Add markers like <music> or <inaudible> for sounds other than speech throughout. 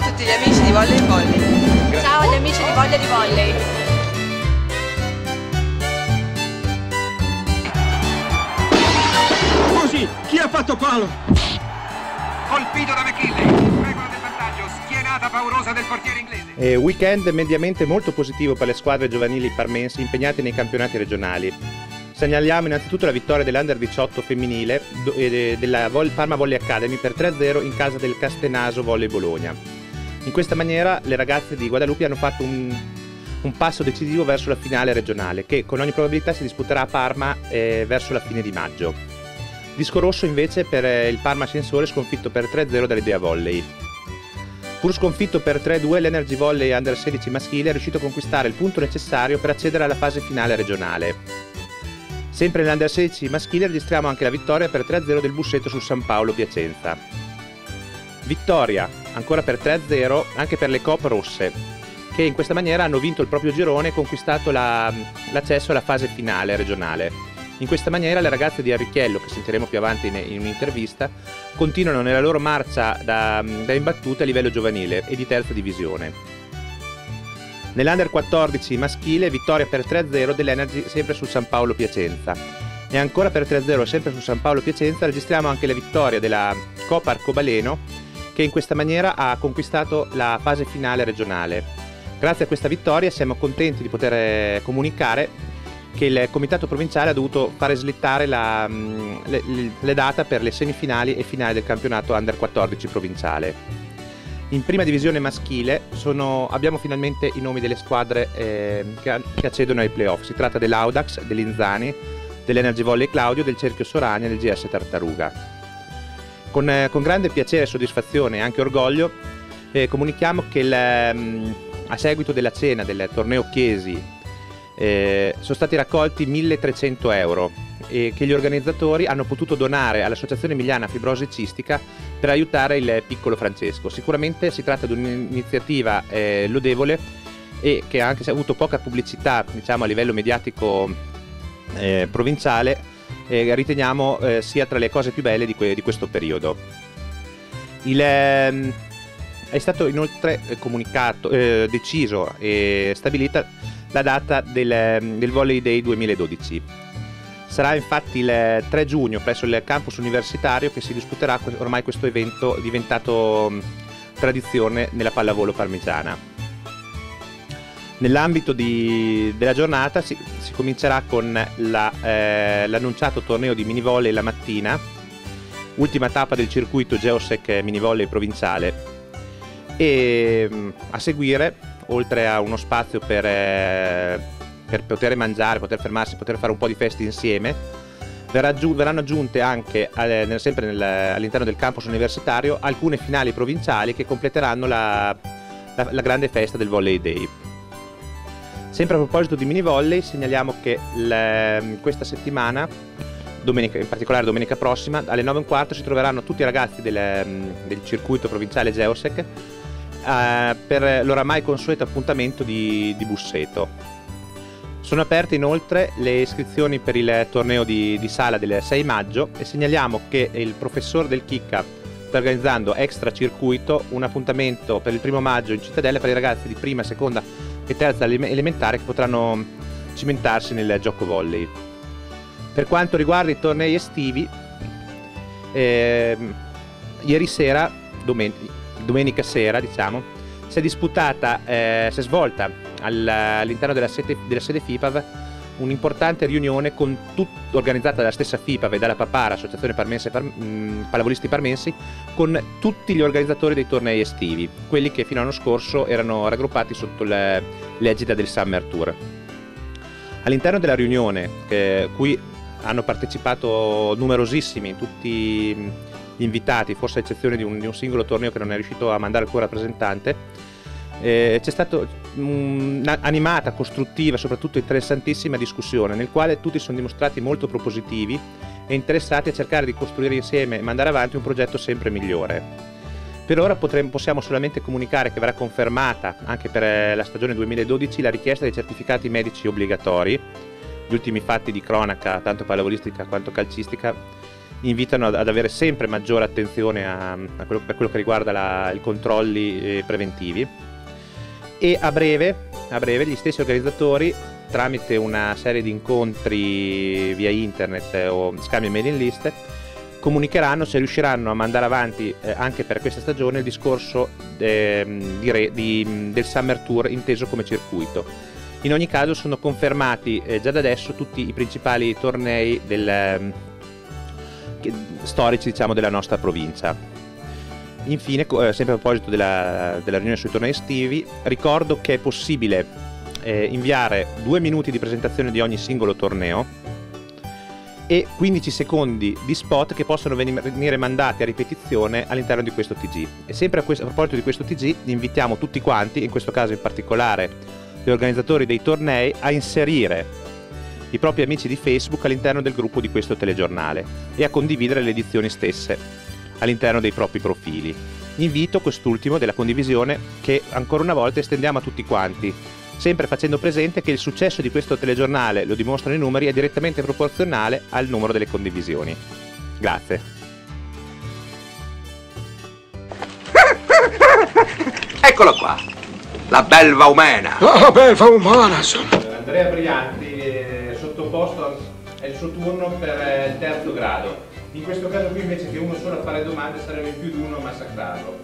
a tutti gli amici di Volley Volley. Ciao agli amici di Voglia di Volley. Così, chi ha fatto palo? Colpito da McKinley. Regola del vantaggio. Schienata paurosa del portiere inglese. Eh, weekend mediamente molto positivo per le squadre giovanili parmensi impegnate nei campionati regionali. Segnaliamo innanzitutto la vittoria dell'Under 18 femminile do- e de- della Vol- Parma Volley Academy per 3-0 in casa del Castenaso Volley Bologna. In questa maniera le ragazze di Guadalupe hanno fatto un, un passo decisivo verso la finale regionale che con ogni probabilità si disputerà a Parma eh, verso la fine di maggio. Disco rosso invece per eh, il Parma Ascensore sconfitto per 3-0 dall'Idea Volley. Pur sconfitto per 3-2 l'Energy Volley Under 16 maschile è riuscito a conquistare il punto necessario per accedere alla fase finale regionale. Sempre nell'Under 16 maschile registriamo anche la vittoria per 3-0 del Bussetto su San Paolo Piacenza. Vittoria ancora per 3-0 anche per le Cop rosse, che in questa maniera hanno vinto il proprio girone e conquistato la- l'accesso alla fase finale regionale. In questa maniera le ragazze di Arricchiello, che sentiremo più avanti in, in un'intervista, continuano nella loro marcia da, da imbattute a livello giovanile e di terza divisione. Nell'Under 14 maschile, vittoria per 3-0 dell'Energy sempre sul San Paolo Piacenza. E ancora per 3-0 sempre su San Paolo Piacenza registriamo anche la vittoria della Copa Arcobaleno che in questa maniera ha conquistato la fase finale regionale. Grazie a questa vittoria siamo contenti di poter eh, comunicare che il Comitato Provinciale ha dovuto fare slittare la, mh, le, le- date per le semifinali e finali del campionato Under 14 provinciale. In prima divisione maschile sono- abbiamo finalmente i nomi delle squadre eh, che, che accedono ai playoff. Si tratta dell'Audax, dell'Inzani, dell'Energy Volley Claudio, del Cerchio Soragna e del GS Tartaruga. Con, eh, con grande piacere, soddisfazione e anche orgoglio eh, comunichiamo che il, ehm, a seguito della cena del torneo Chiesi eh, sono stati raccolti 1300 euro e che gli organizzatori hanno potuto donare all'Associazione Emiliana Fibrosi Cistica per aiutare il piccolo Francesco. Sicuramente si tratta di un'iniziativa eh, lodevole e che anche se ha avuto poca pubblicità diciamo, a livello mediatico eh, provinciale, eh, riteniamo eh, sia tra le cose più belle di, que- di questo periodo. Il, ehm, è stato inoltre eh, comunicato, eh, deciso e stabilita la data del, ehm, del Volley Day 2012. Sarà infatti il 3 giugno presso il campus universitario che si disputerà ormai questo evento diventato tradizione nella pallavolo parmigiana. Nell'ambito di- della giornata si, si comincerà con la, eh, l'annunciato torneo di mini volley la mattina, ultima tappa del circuito Geosec mini volley provinciale e mh, a seguire, oltre a uno spazio per, eh, per poter mangiare, poter fermarsi, poter fare un po' di feste insieme, verranno aggiunte anche sempre all'interno del campus universitario alcune finali provinciali che completeranno la, la- la grande festa del Volley Day. Sempre a proposito di mini volley, segnaliamo che il- questa settimana, domenica, in particolare domenica prossima, alle 9 e un quarto si troveranno tutti i ragazzi del, del circuito provinciale Geosec eh, per l'oramai consueto appuntamento di, di Busseto. Sono aperte inoltre le iscrizioni per il torneo di, di sala del 6 maggio e segnaliamo che il professor del Chicca sta organizzando extra circuito un appuntamento per il primo maggio in cittadella per i ragazzi di prima, seconda e terza eleme- elementare che potranno cimentarsi nel gioco volley. Per quanto riguarda i tornei estivi, ehm, ieri sera, domen- domenica sera diciamo, si è disputata, eh, si è svolta al- all'interno della sede, della sede FIPAV un'importante riunione tut- organizzata dalla stessa FIPAV e dalla Papara, Associazione Parmense Par- mh, Pallavolisti Parmensi, con tutti gli organizzatori dei tornei estivi, quelli che fino all'anno scorso erano raggruppati sotto le- l'egida del Summer Tour. All'interno della riunione, che- cui hanno partecipato numerosissimi tutti gli invitati, forse a eccezione di un, di un singolo torneo che non è riuscito a mandare suo rappresentante, eh, c'è stata un'animata, costruttiva, soprattutto interessantissima discussione nel quale tutti sono dimostrati molto propositivi e interessati a cercare di costruire insieme e mandare avanti un progetto sempre migliore. Per ora potremo- possiamo solamente comunicare che verrà confermata anche per eh, la stagione 2012 la richiesta dei certificati medici obbligatori, gli ultimi fatti di cronaca, tanto pallavolistica quanto calcistica, invitano ad, avere sempre maggiore attenzione a, a quello, per quello che riguarda i controlli eh, preventivi e a breve, a breve gli stessi organizzatori tramite una serie di incontri via internet eh, o scambi mailing list comunicheranno se riusciranno a mandare avanti eh, anche per questa stagione il discorso eh, di, di, del Summer Tour inteso come circuito. In ogni caso sono confermati eh, già da adesso tutti i principali tornei del, ehm, storici diciamo, della nostra provincia. Infine, eh, sempre a proposito della, della riunione sui tornei estivi, ricordo che è possibile eh, inviare due minuti di presentazione di ogni singolo torneo e 15 secondi di spot che possono venire mandati a ripetizione all'interno di questo TG. E sempre a, questo, a proposito di questo TG, invitiamo tutti quanti, in questo caso in particolare gli organizzatori dei tornei, a inserire i propri amici di Facebook all'interno del gruppo di questo telegiornale e a condividere le edizioni stesse all'interno dei propri profili. Invito quest'ultimo della condivisione che ancora una volta estendiamo a tutti quanti, sempre facendo presente che il successo di questo telegiornale, lo dimostrano i numeri, è direttamente proporzionale al numero delle condivisioni. Grazie. <laughs> Eccolo qua, la belva umana. La belva umana, sono. Andrea Brianti, eh, sottoposto, è il suo turno per eh, il terzo grado. In questo caso qui invece che uno solo a fare domande sarebbe più di uno a massacrarlo.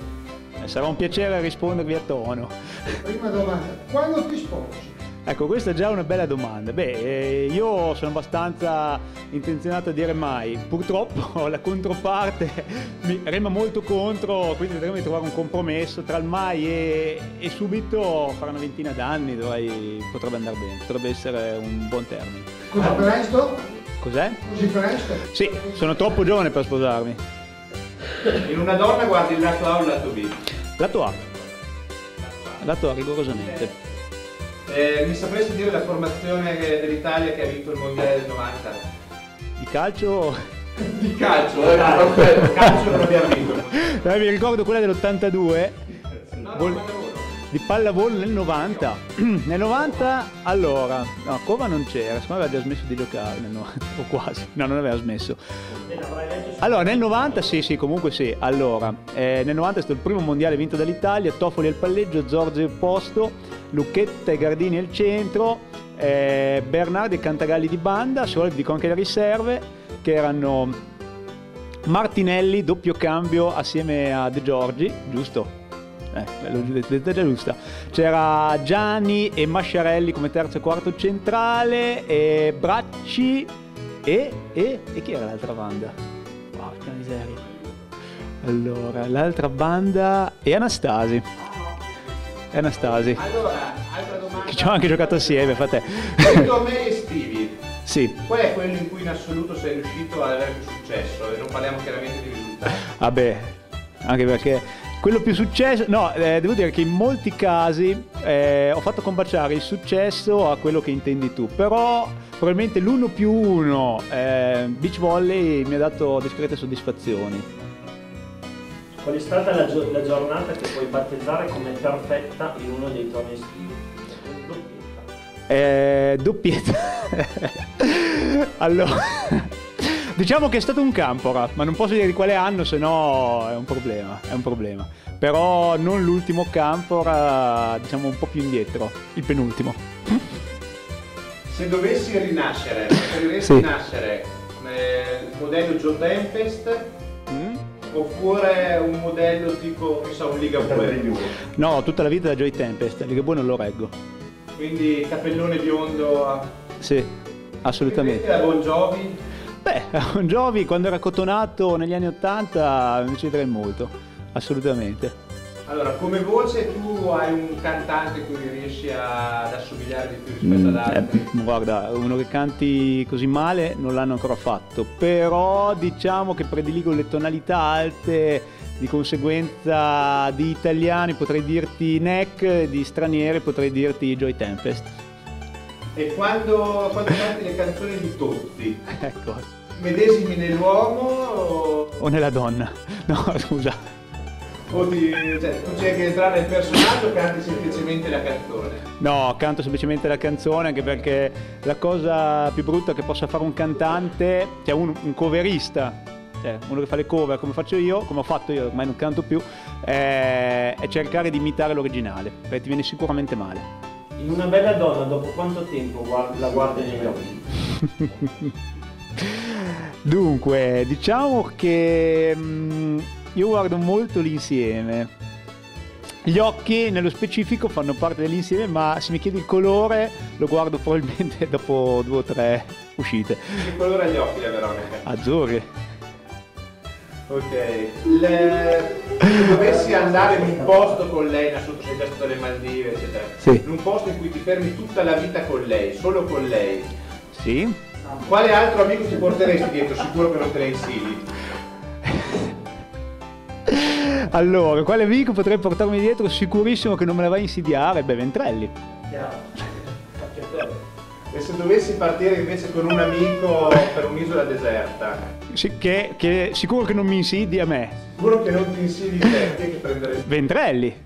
Eh, sarà un piacere rispondervi a tono. Prima domanda, quando ti sposi? Ecco, questa è già una bella domanda. Beh, eh, io sono abbastanza intenzionato a dire mai. Purtroppo <laughs> la controparte mi rema molto contro, quindi vedremo di trovare un compromesso tra il mai e, e subito fra una ventina d'anni dovrei, potrebbe andare bene, potrebbe essere un buon termine. Così presto? Cos'è? Così presto? Sì, sono troppo giovane per sposarmi. In una donna guardi il lato A o il lato B? Lato A. Lato A rigorosamente. Eh, mi sapresti dire la formazione dell'Italia che ha vinto il mondiale del 90? Di calcio. Di calcio, eh, calcio, calcio non abbiamo vinto. Eh, mi ricordo quella dell'82. No, Vol- no, pallavolo. Di pallavolo nel 90. <clears throat> nel 90, allora, no, Cova non c'era, secondo me aveva già smesso di giocare nel 90, <laughs> o quasi, no, non aveva smesso. Allora, nel 90, sì, sì, comunque sì. Allora, eh, nel 90 è stato il primo mondiale vinto dall'Italia, Toffoli al palleggio, Zorzi al posto, Lucchetta e Gardini al centro, eh, Bernardi e Cantagalli di banda, se vuole dico anche le riserve, che erano Martinelli, doppio cambio assieme a De Giorgi, giusto? Eh, l'ho detta già giusta. C'era Gianni e Masciarelli come terzo e quarto centrale, e Bracci e, e, e chi era l'altra banda? Porca miseria. Allora, l'altra banda e Anastasi. E Anastasi. Allora, altra domanda. Che ci ho anche giocato assieme, fate. I tornei estivi, <laughs> Sì, qual è quello in cui in assoluto sei riuscito ad avere più successo? E non parliamo chiaramente di risultati. vabbè, anche perché quello più successo, no, eh, devo dire che in molti casi eh, ho fatto combaciare il successo a quello che intendi tu, però probabilmente l'uno più uno eh, beach volley mi ha dato discrete soddisfazioni. Qual è stata la, gio- la giornata che puoi battezzare come perfetta in uno dei tornei estivi? Doppietta. Eh, doppietta. <laughs> allora, diciamo che è stato un campora, ma non posso dire di quale anno, se no è un problema, è un problema. Però non l'ultimo campora, diciamo un po' più indietro, il penultimo. Se dovessi rinascere, preferiresti <coughs> Sì. nascere eh, modello Joe Tempest Mm? oppure un modello tipo, che so, un Liga 2? No, tutta la vita da Joy Tempest, Ligabue non lo reggo. Quindi capellone biondo a... Sì, assolutamente. da Bon Jovi? Beh, <laughs> Jovi quando era cotonato negli anni 80 mi ci direi molto, assolutamente. Allora, come voce tu hai un cantante cui riesci ad assomigliare di più rispetto ad Mm, altri? eh, guarda, uno che canti così male non l'hanno ancora fatto, però diciamo che prediligo le tonalità alte, di conseguenza di italiani potrei dirti Neck, di stranieri potrei dirti Joy Tempest. E quando, quando canti le canzoni di Totti, <laughs> Ecco, medesimi nell'uomo o, o nella donna. No, scusa. o ti, cioè, tu cerchi di entrare nel personaggio o canti semplicemente la canzone? No, canto semplicemente la canzone anche perché la cosa più brutta che possa fare un cantante, cioè un, un coverista, cioè uno che fa le cover come faccio io, come ho fatto io, ormai non canto più, eh, è cercare di imitare l'originale, perché ti viene sicuramente male. In una bella donna, dopo quanto tempo guard- la guardi negli occhi? <laughs> Dunque, diciamo che mm, io guardo molto l'insieme. Gli occhi nello specifico fanno parte dell'insieme, ma se mi chiedi il colore lo guardo probabilmente <laughs> dopo due o tre uscite. Che colore ha gli occhi la Veronica? Azzurri. Ok. Le... Se dovessi andare in un posto con lei, innanzitutto sei già stato alle Maldive, eccetera. Sì. In un posto in cui ti fermi tutta la vita con lei, solo con lei. Sì. Quale altro amico ti porteresti dietro? Sicuro che non te ne insili. Allora, quale amico potrei portarmi dietro? Sicurissimo che non me la va a insidiare? Beh, Ventrelli. E se dovessi partire invece con un amico per un'isola deserta? Sì, che, che sicuro che non mi insidi a me. Sicuro che non ti insili te, chi è che prenderesti? Ventrelli.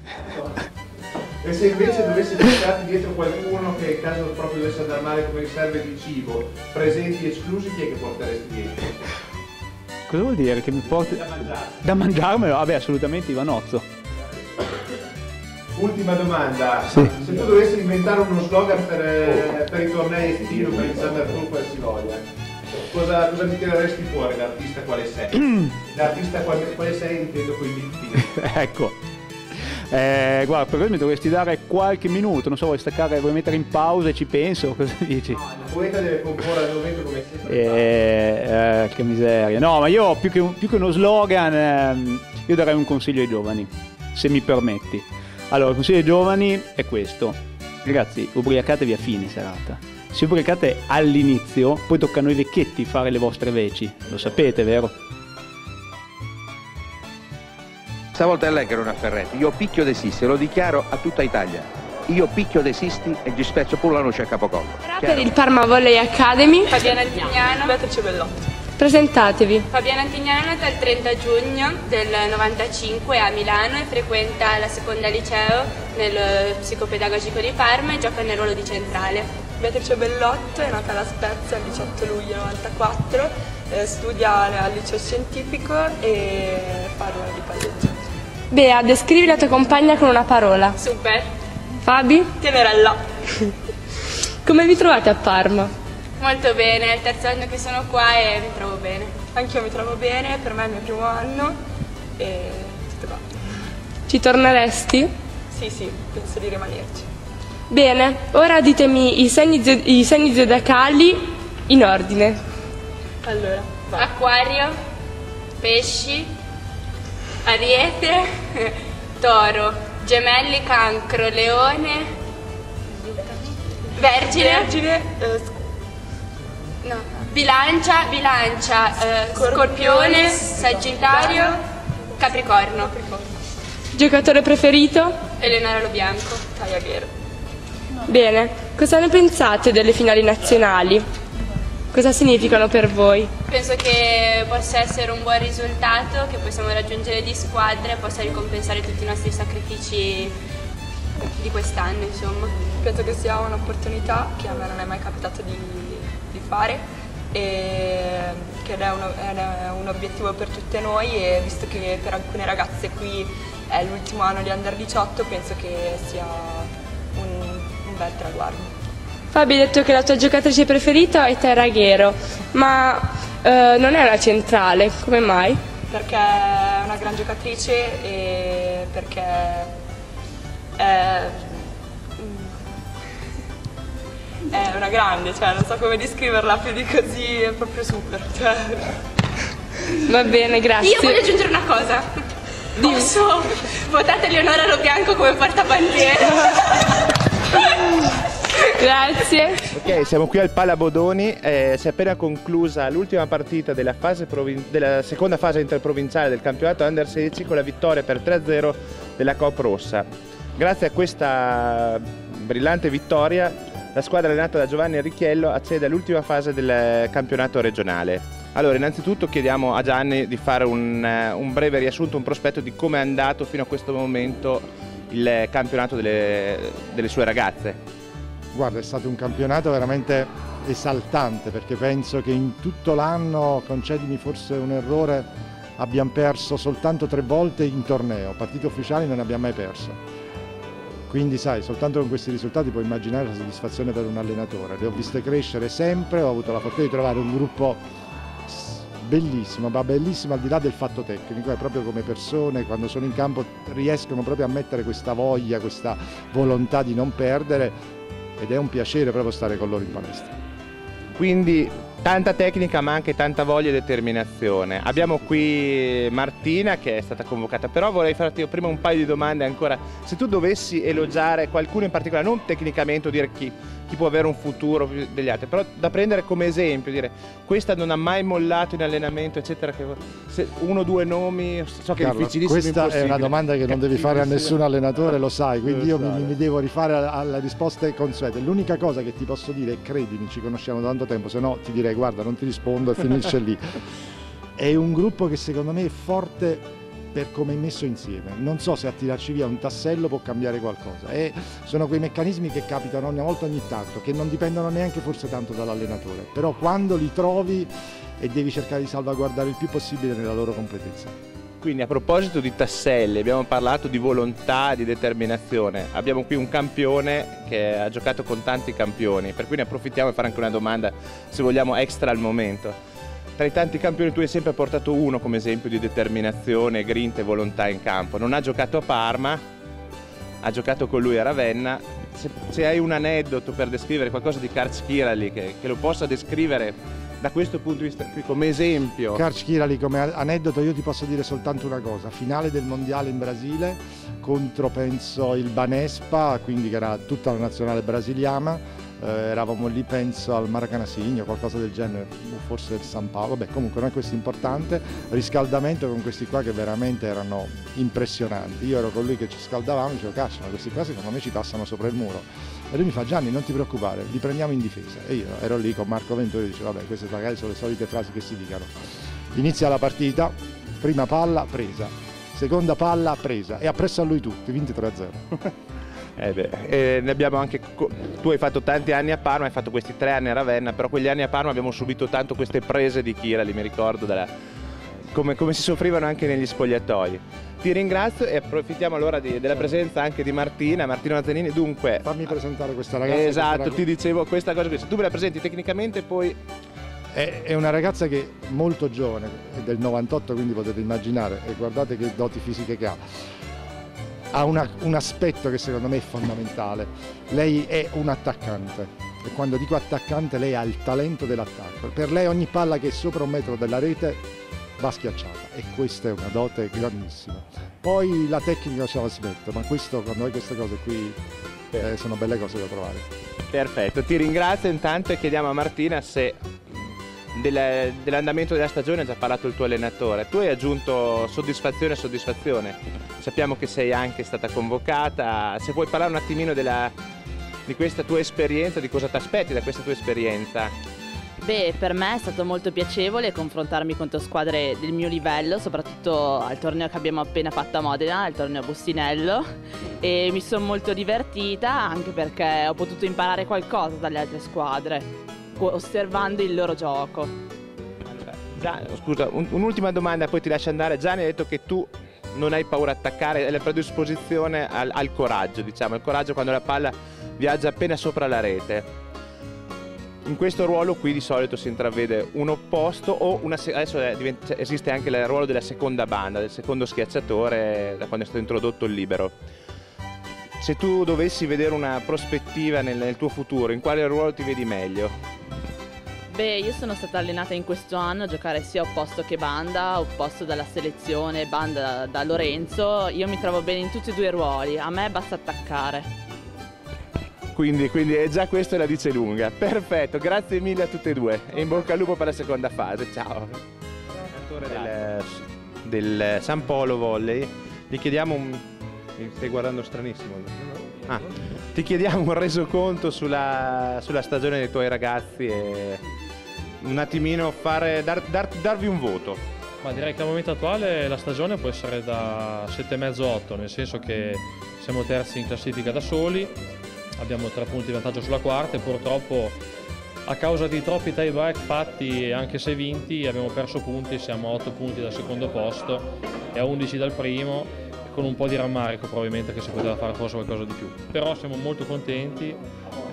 E se invece dovessi portarti dietro qualcuno che in caso proprio dovesse andare male come riserve di cibo, presenti esclusi, chi è che porteresti dietro? Cosa vuol dire? Che mi porti... Da mangiare. Da mangiarmelo? Vabbè, assolutamente Ivanozzo. Ultima domanda, Sì. se tu dovessi inventare uno slogan per, eh, per i tornei estivi o per il Summer Tour qualsivoglia, cosa, cosa mi tireresti fuori da artista quale sei? <clears throat> da artista quale, quale sei intendo con i big ecco. Eh, guarda, per questo mi dovresti dare qualche minuto, non so, vuoi staccare, vuoi mettere in pausa e ci penso, <laughs> cosa dici? Il poeta deve comporre al momento come sempre. Eh, eh, che miseria. No, ma io più che, più che uno slogan, ehm, io darei un consiglio ai giovani, se mi permetti. Allora, il consiglio ai giovani è questo. Ragazzi, ubriacatevi a fine serata. Se ubriacate all'inizio, poi tocca a noi vecchietti fare le vostre veci. Lo sapete, vero? Stavolta è lei che non ha Ferretti. Io picchio De Sisti, lo dichiaro a tutta Italia. Io picchio De Sisti e gli spezzo pure la noce a capocollo. Per il Parma Volley Academy, Fabiana Antignano. Beatrice Bellotti. presentatevi. Fabiana Antignano è nata il 30 giugno del 95 a Milano e frequenta la seconda liceo nel psicopedagogico di Parma e gioca nel ruolo di centrale. Beatrice Bellotto è nata alla Spezia il 18 luglio 94, eh, studia al liceo scientifico e fa ruolo di palleggio. Bea, descrivi la tua compagna con una parola. Super, Fabi, Tenerella. <laughs> come vi trovate a Parma? molto bene, è il terzo anno che sono qua e mi trovo bene. Anch'io mi trovo bene, per me è il mio primo anno e tutto qua. Ci torneresti? Sì, sì, penso di rimanerci. Bene, ora ditemi i segni, i segni zodiacali in ordine. Allora, vai. Acquario, pesci, ariete, toro, gemelli, cancro, leone, vergine, Vergine, eh, no, bilancia, bilancia, eh, scorpione, sagittario, capricorno, Giocatore preferito? Eleonora Lo Bianco. Taya Ghero. Bene, cosa ne pensate delle finali nazionali? Cosa significano per voi? Penso che possa essere un buon risultato, che possiamo raggiungere di squadra e possa ricompensare tutti i nostri sacrifici di quest'anno, insomma. Penso che sia un'opportunità che a me non è mai capitato di, di fare e che è, uno- è un obiettivo per tutte noi e visto che per alcune ragazze qui è l'ultimo anno di Under 18 penso che sia un, un bel traguardo. Fabi hai detto che la tua giocatrice preferita è Terra Ghero, ma eh, non è una centrale, come mai? Perché è una gran giocatrice e perché è, è una grande, cioè non so come descriverla più di così, è proprio super. Cioè. Va bene, grazie. Io voglio aggiungere una cosa. Posso? Votate Eleonora Lo Bianco come portabandiera. <laughs> Grazie. Ok, siamo qui al Pala Bodoni, eh, si è appena conclusa l'ultima partita della, fase della seconda fase interprovinciale del campionato Under 16 con la vittoria per 3-0 della Coop Rossa. Grazie a questa brillante vittoria la squadra allenata da Giovanni Arricchiello accede all'ultima fase del campionato regionale. Allora, innanzitutto chiediamo a Gianni di fare un, eh, un breve riassunto, un prospetto di come è andato fino a questo momento il campionato delle- delle sue ragazze. Guarda, è stato un campionato veramente esaltante perché penso che in tutto l'anno, concedimi forse un errore, abbiamo perso soltanto tre volte in torneo, partite ufficiali non abbiamo mai perso. Quindi sai, soltanto con questi risultati puoi immaginare la soddisfazione per un allenatore. Le ho viste crescere sempre, ho avuto la fortuna di trovare un gruppo bellissimo, ma bellissimo al di là del fatto tecnico, è proprio come persone quando sono in campo riescono proprio a mettere questa voglia, questa volontà di non perdere ed è un piacere proprio stare con loro in palestra. Quindi tanta tecnica ma anche tanta voglia e determinazione. Abbiamo qui Martina che è stata convocata, però vorrei farti prima un paio di domande ancora. Se tu dovessi elogiare qualcuno in particolare, non tecnicamente o dire chi, chi può avere un futuro più degli altri, però da prendere come esempio, dire questa non ha mai mollato in allenamento, eccetera. Che, se uno o due nomi, so che Carlo, è difficilissimo. Questa è una domanda che non devi fare a nessun allenatore, lo sai, quindi io mi, mi devo rifare alle risposte consuete. L'unica cosa che ti posso dire, credimi, ci conosciamo da tanto tempo, se no ti direi guarda non ti rispondo e finisce lì. <laughs> È un gruppo che secondo me è forte per come è messo insieme. Non so se a tirarci via un tassello può cambiare qualcosa. E sono quei meccanismi che capitano ogni volta ogni tanto, che non dipendono neanche forse tanto dall'allenatore, però quando li trovi e devi cercare di salvaguardare il più possibile nella loro completezza. Quindi a proposito di tasselli, abbiamo parlato di volontà, di determinazione. Abbiamo qui un campione che ha giocato con tanti campioni, per cui ne approfittiamo e fare anche una domanda, se vogliamo, extra al momento. Tra i tanti campioni tu hai sempre portato uno come esempio di determinazione, grinta e volontà in campo. Non ha giocato a Parma, ha giocato con lui a Ravenna. Se, se hai un aneddoto per descrivere qualcosa di Karch Kirali che, che lo possa descrivere da questo punto di vista qui come esempio. Karch Kirali come aneddoto io ti posso dire soltanto una cosa, finale del mondiale in Brasile contro penso il Banespa, quindi che era tutta la nazionale brasiliana, eh, eravamo lì penso al Maracanasigno, qualcosa del genere, forse il San Paolo, vabbè comunque non è questo importante, riscaldamento con questi qua che veramente erano impressionanti, io ero con lui che ci scaldavamo e dicevo caccia ma questi qua secondo me ci passano sopra il muro e lui mi fa Gianni non ti preoccupare, li prendiamo in difesa e io ero lì con Marco Venturi e dicevo vabbè queste magari sono le solite frasi che si dicono. Inizia la partita, prima palla presa, seconda palla presa e ha presso a lui tutti, vinti 3-0. <laughs> Eh beh, eh, ne abbiamo anche, tu hai fatto tanti anni a Parma, hai fatto questi tre anni a Ravenna, però quegli anni a Parma abbiamo subito tanto queste prese di Kirali, mi ricordo della, come, come, si soffrivano anche negli spogliatoi. Ti ringrazio e approfittiamo allora di, della presenza anche di Martina, Martina Mazzanini. Dunque, fammi presentare questa ragazza. Esatto, questa ti dicevo questa cosa qui. Se tu me la presenti tecnicamente poi è, è una ragazza che è molto giovane, è del 98, quindi potete immaginare, e guardate che doti fisiche che ha ha una, un aspetto che secondo me è fondamentale. Lei è un attaccante e quando dico attaccante lei ha il talento dell'attacco. Per lei ogni palla che è sopra un metro della rete va schiacciata e questa è una dote grandissima. Poi la tecnica ce la si mette, ma questo, quando hai queste cose qui eh, sono belle cose da trovare. Perfetto, ti ringrazio intanto e chiediamo a Martina se del, dell'andamento della stagione ha già parlato il tuo allenatore. Tu hai aggiunto soddisfazione e soddisfazione. Sappiamo che sei anche stata convocata. Se vuoi parlare un attimino della, di questa tua esperienza, di cosa ti aspetti da questa tua esperienza? Beh, per me è stato molto piacevole confrontarmi contro squadre del mio livello, soprattutto al torneo che abbiamo appena fatto a Modena, il torneo Bustinello, e mi sono molto divertita anche perché ho potuto imparare qualcosa dalle altre squadre, osservando il loro gioco. Gian, scusa, un, un'ultima domanda, poi ti lascio andare. Gianni ha detto che tu non hai paura di attaccare, hai la predisposizione al, al coraggio, diciamo, il coraggio quando la palla viaggia appena sopra la rete. In questo ruolo qui di solito si intravede un opposto o una, adesso diventa, esiste anche il ruolo della seconda banda, del secondo schiacciatore da quando è stato introdotto il libero. Se tu dovessi vedere una prospettiva nel, nel tuo futuro, in quale ruolo ti vedi meglio? Beh, io sono stata allenata in questo anno a giocare sia opposto che banda, opposto dalla selezione, banda da, da Lorenzo. Io mi trovo bene in tutti e due i ruoli, a me basta attaccare. Quindi, quindi è già questo la dice lunga. Perfetto, grazie mille a tutte e due e in bocca al lupo per la seconda fase. Ciao. Del, del San Polo Volley, gli chiediamo un... Mi stai guardando stranissimo. Ah, ti chiediamo un resoconto sulla, sulla stagione dei tuoi ragazzi e un attimino fare, dar, dar, darvi un voto. Ma direi che al momento attuale la stagione può essere da 7,5-8, nel senso che siamo terzi in classifica da soli, abbiamo tre punti di vantaggio sulla quarta e purtroppo a causa di troppi tie break fatti anche se vinti abbiamo perso punti, siamo a 8 punti dal secondo posto e a 11 dal primo con un po' di rammarico probabilmente che si poteva fare forse qualcosa di più. Però siamo molto contenti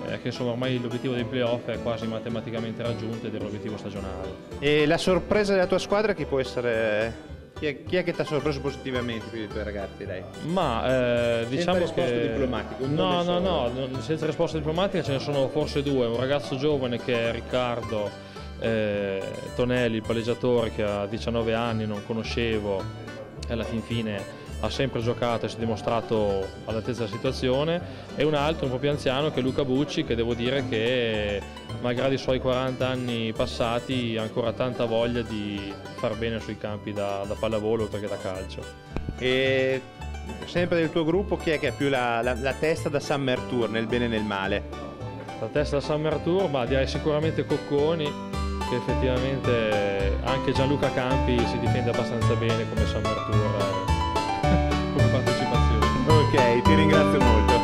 eh, che insomma ormai l'obiettivo dei playoff è quasi matematicamente raggiunto ed è l'obiettivo stagionale. E la sorpresa della tua squadra chi può essere? Chi è, chi è che ti ha sorpreso positivamente più dei tuoi ragazzi, dai? Ma eh, diciamo risposta che... diplomatica, No, no, no, non- senza risposta diplomatica ce ne sono forse due. Un ragazzo giovane che è Riccardo eh, Tonelli, il palleggiatore che ha 19 anni, non conoscevo e alla fin fine ha sempre giocato e si è dimostrato all'altezza della situazione e un altro un po' più anziano che è Luca Bucci che devo dire che malgrado i suoi 40 anni passati ha ancora tanta voglia di far bene sui campi da, da pallavolo oltre che da calcio. E sempre del tuo gruppo chi è che ha più la, la- la testa da Summer Tour nel bene e nel male? La testa da Summer Tour, ma direi sicuramente Cocconi, che effettivamente anche Gianluca Campi si difende abbastanza bene come Summer Tour, eh. Ok, ti ringrazio molto.